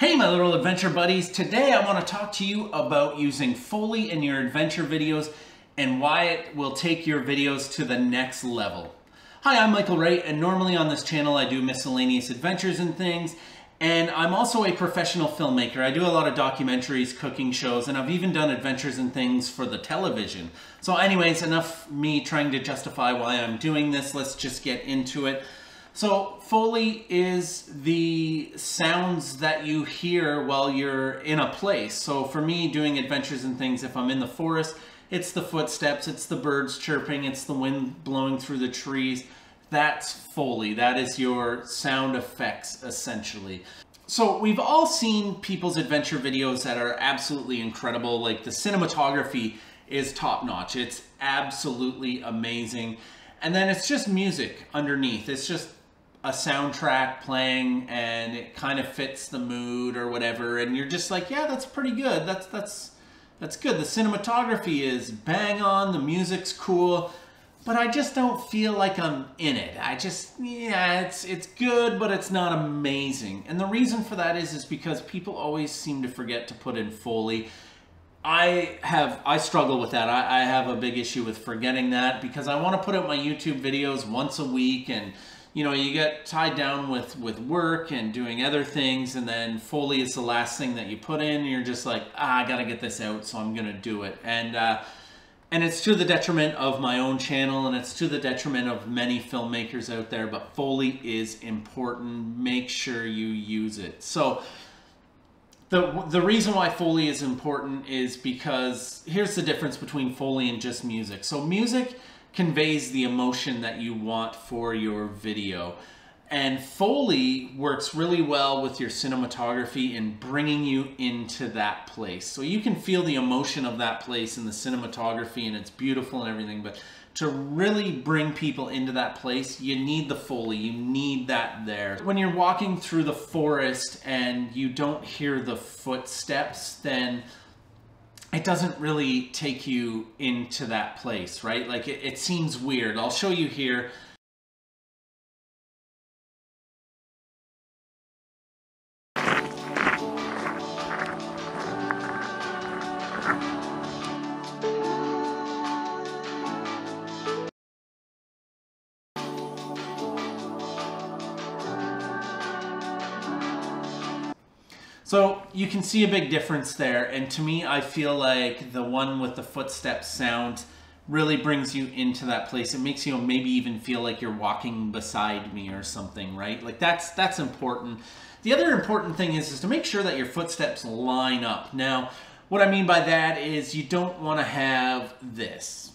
Hey my little adventure buddies, today I want to talk to you about using Foley in your adventure videos and why it will take your videos to the next level. Hi, I'm Michael Wright and normally on this channel I do miscellaneous adventures and things and I'm also a professional filmmaker. I do a lot of documentaries, cooking shows, and I've even done adventures and things for the television. So anyways, enough me trying to justify why I'm doing this, let's just get into it. So Foley is the sounds that you hear while you're in a place. So for me, doing adventures and things, if I'm in the forest, it's the footsteps, it's the birds chirping, it's the wind blowing through the trees. That's Foley. That is your sound effects, essentially. So we've all seen people's adventure videos that are absolutely incredible. Like the cinematography is top notch. It's absolutely amazing. And then it's just music underneath. It's just a soundtrack playing and it kind of fits the mood or whatever and you're just like yeah that's pretty good that's that's that's good the cinematography is bang on the music's cool but I just don't feel like I'm in it. I just yeah, it's it's good, but it's not amazing. And the reason for that is is because people always seem to forget to put in Foley. I have I struggle with that. I, I have a big issue with forgetting that because I want to put out my YouTube videos once a week and you know, you get tied down with, with work and doing other things, and then Foley is the last thing that you put in. you're just like, ah, I gotta get this out, so I'm gonna do it. And uh, and it's to the detriment of my own channel, and it's to the detriment of many filmmakers out there. But Foley is important. Make sure you use it. So. The, the reason why Foley is important is because here's the difference between Foley and just music. So music, conveys the emotion that you want for your video. And Foley works really well with your cinematography in bringing you into that place. So you can feel the emotion of that place in the cinematography and it's beautiful and everything, but to really bring people into that place, you need the Foley, you need that there. When you're walking through the forest and you don't hear the footsteps, then it doesn't really take you into that place, right? Like it, it seems weird. I'll show you here. So you can see a big difference there. And to me, I feel like the one with the footsteps sound really brings you into that place. It makes you maybe even feel like you're walking beside me or something, right? Like that's that's important. The other important thing is, is to make sure that your footsteps line up. Now, what I mean by that is you don't want to have this.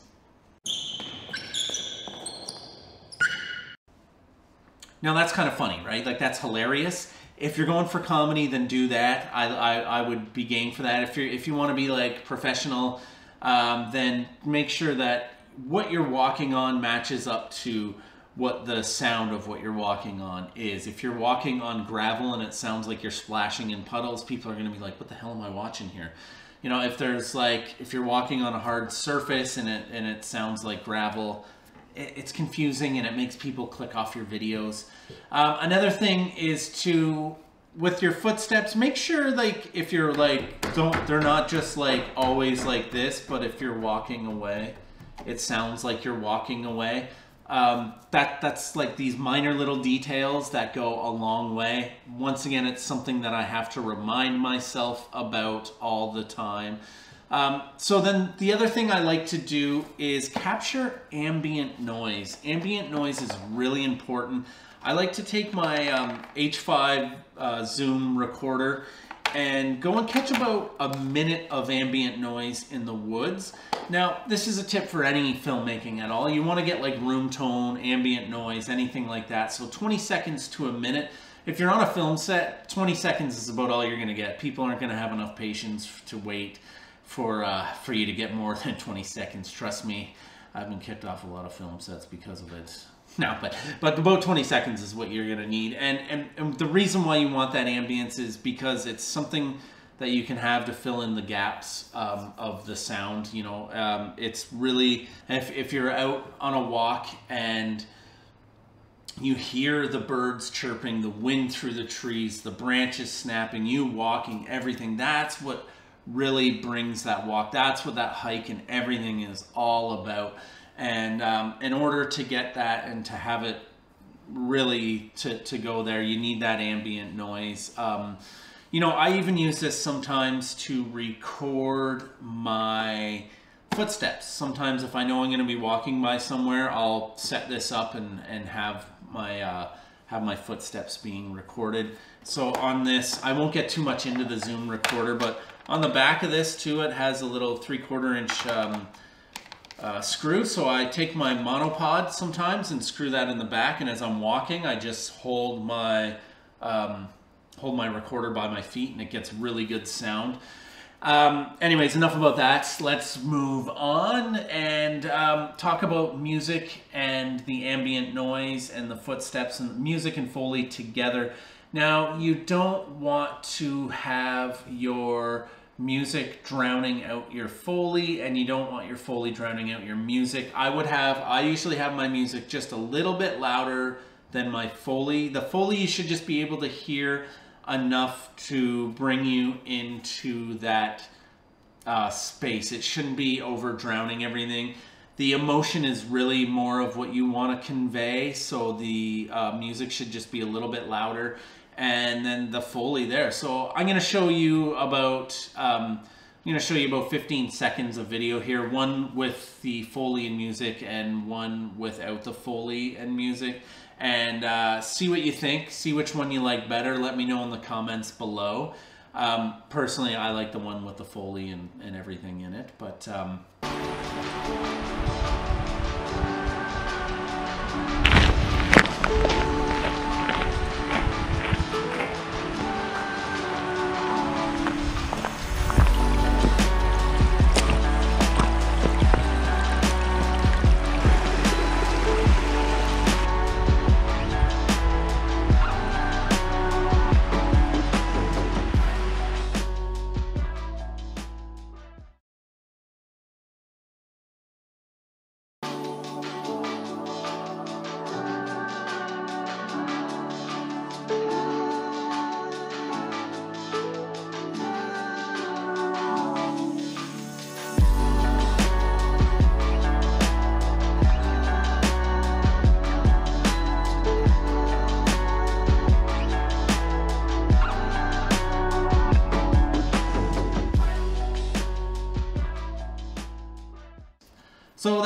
Now that's kind of funny, right? Like that's hilarious if you're going for comedy, then do that. I, I, I would be game for that. If you if you want to be like professional, um, then make sure that what you're walking on matches up to what the sound of what you're walking on is. If you're walking on gravel and it sounds like you're splashing in puddles, people are going to be like, "What the hell am I watching here?" You know, if there's like if you're walking on a hard surface and it and it sounds like gravel, it's confusing and it makes people click off your videos. Um, another thing is to with your footsteps make sure like if you're like don't they're not just like always like this but if you're walking away it sounds like you're walking away. Um, that that's like these minor little details that go a long way. Once again it's something that I have to remind myself about all the time um, so then the other thing I like to do is capture ambient noise. Ambient noise is really important. I like to take my um, H5 uh, Zoom recorder and go and catch about a minute of ambient noise in the woods. Now, this is a tip for any filmmaking at all. You want to get like room tone, ambient noise, anything like that. So 20 seconds to a minute. If you're on a film set, 20 seconds is about all you're going to get. People aren't going to have enough patience to wait for uh, for you to get more than 20 seconds. Trust me, I've been kicked off a lot of film sets because of it. No, but but about 20 seconds is what you're gonna need, and, and and the reason why you want that ambience is because it's something that you can have to fill in the gaps um, of the sound. You know, um, it's really if if you're out on a walk and you hear the birds chirping, the wind through the trees, the branches snapping, you walking, everything. That's what really brings that walk. That's what that hike and everything is all about. And um, in order to get that and to have it really to, to go there, you need that ambient noise. Um, you know, I even use this sometimes to record my footsteps. Sometimes if I know I'm going to be walking by somewhere, I'll set this up and, and have my uh, have my footsteps being recorded. So on this, I won't get too much into the Zoom recorder, but on the back of this too, it has a little three quarter inch um, uh, screw. So I take my monopod sometimes and screw that in the back. And as I'm walking, I just hold my um, hold my recorder by my feet and it gets really good sound. Um, anyways, enough about that. Let's move on and um, talk about music and the ambient noise and the footsteps and music and Foley together. Now, you don't want to have your music drowning out your Foley and you don't want your Foley drowning out your music. I would have, I usually have my music just a little bit louder than my Foley. The Foley you should just be able to hear enough to bring you into that uh, space. It shouldn't be over drowning everything. The emotion is really more of what you want to convey, so the uh, music should just be a little bit louder, and then the foley there. So I'm going to show you about. Um, I'm going to show you about 15 seconds of video here, one with the Foley and music and one without the Foley and music and uh, see what you think. See which one you like better. Let me know in the comments below. Um, personally, I like the one with the Foley and, and everything in it, but um,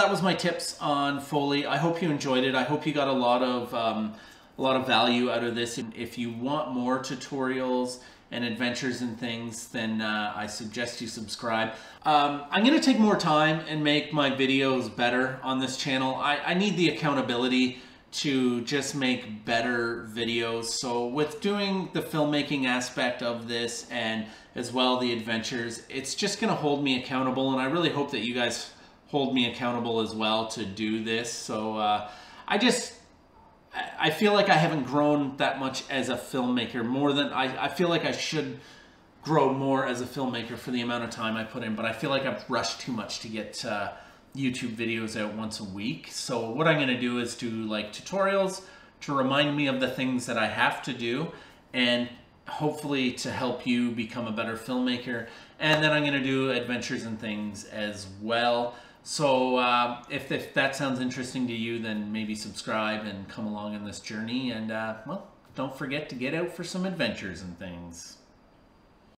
that was my tips on Foley. I hope you enjoyed it. I hope you got a lot of um, a lot of value out of this. And if you want more tutorials and adventures and things, then uh, I suggest you subscribe. Um, I'm going to take more time and make my videos better on this channel. I, I need the accountability to just make better videos. So with doing the filmmaking aspect of this and as well the adventures, it's just going to hold me accountable. And I really hope that you guys hold me accountable as well to do this. So uh, I just I feel like I haven't grown that much as a filmmaker more than I, I feel like I should grow more as a filmmaker for the amount of time I put in, but I feel like I've rushed too much to get uh, YouTube videos out once a week. So what I'm going to do is do like tutorials to remind me of the things that I have to do and hopefully to help you become a better filmmaker. And then I'm going to do adventures and things as well. So uh, if, if that sounds interesting to you, then maybe subscribe and come along on this journey. And uh, well, don't forget to get out for some adventures and things.